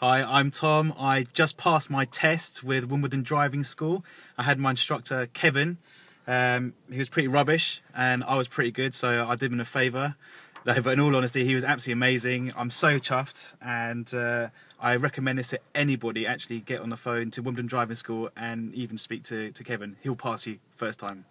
Hi, I'm Tom. I just passed my test with Wimbledon Driving School. I had my instructor Kevin. Um, he was pretty rubbish, and I was pretty good, so I did him a favour. No, but in all honesty, he was absolutely amazing. I'm so chuffed, and uh, I recommend this to anybody. Actually, get on the phone to Wimbledon Driving School and even speak to, to Kevin. He'll pass you first time.